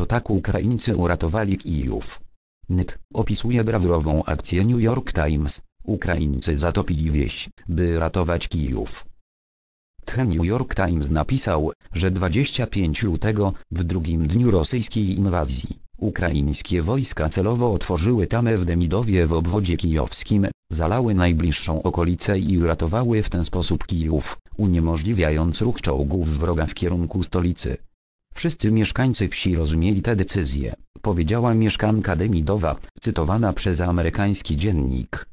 To tak Ukraińcy uratowali Kijów. Nyt opisuje brawurową akcję New York Times. Ukraińcy zatopili wieś, by ratować Kijów. The New York Times napisał, że 25 lutego, w drugim dniu rosyjskiej inwazji, ukraińskie wojska celowo otworzyły tamę w Demidowie w obwodzie kijowskim, zalały najbliższą okolicę i uratowały w ten sposób Kijów, uniemożliwiając ruch czołgów wroga w kierunku stolicy. Wszyscy mieszkańcy wsi rozumieli tę decyzję, powiedziała mieszkanka Demidowa, cytowana przez amerykański dziennik.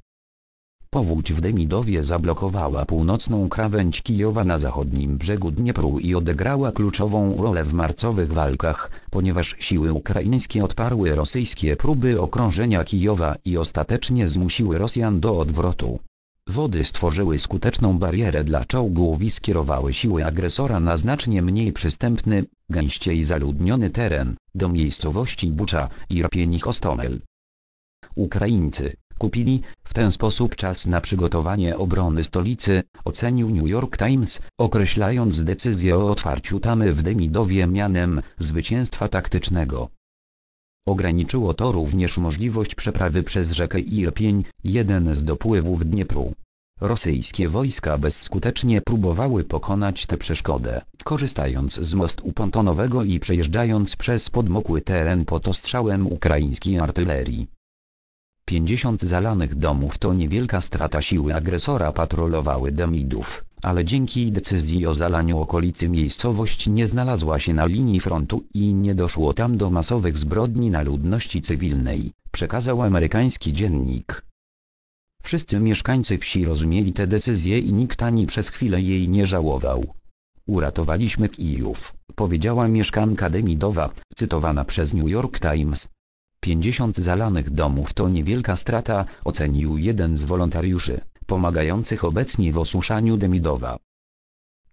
Powódź w Demidowie zablokowała północną krawędź Kijowa na zachodnim brzegu Dniepru i odegrała kluczową rolę w marcowych walkach, ponieważ siły ukraińskie odparły rosyjskie próby okrążenia Kijowa i ostatecznie zmusiły Rosjan do odwrotu. Wody stworzyły skuteczną barierę dla czołgów i skierowały siły agresora na znacznie mniej przystępny, gęściej zaludniony teren, do miejscowości Bucza i Rpienich-Ostomel. Ukraińcy kupili w ten sposób czas na przygotowanie obrony stolicy, ocenił New York Times, określając decyzję o otwarciu tamy w Demidowie mianem zwycięstwa taktycznego. Ograniczyło to również możliwość przeprawy przez rzekę Irpień, jeden z dopływów Dniepru. Rosyjskie wojska bezskutecznie próbowały pokonać tę przeszkodę, korzystając z mostu pontonowego i przejeżdżając przez podmokły teren pod ostrzałem ukraińskiej artylerii. 50 zalanych domów to niewielka strata siły agresora patrolowały Demidów, ale dzięki decyzji o zalaniu okolicy miejscowość nie znalazła się na linii frontu i nie doszło tam do masowych zbrodni na ludności cywilnej, przekazał amerykański dziennik. Wszyscy mieszkańcy wsi rozumieli tę decyzję i nikt ani przez chwilę jej nie żałował. Uratowaliśmy Kijów, powiedziała mieszkanka Demidowa, cytowana przez New York Times. 50 zalanych domów to niewielka strata, ocenił jeden z wolontariuszy, pomagających obecnie w osuszaniu Demidowa.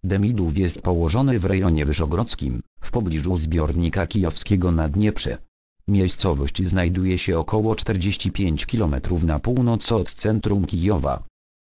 Demidów jest położony w rejonie wyszogrodzkim, w pobliżu zbiornika kijowskiego na Dnieprze. Miejscowość znajduje się około 45 km na północ od centrum Kijowa.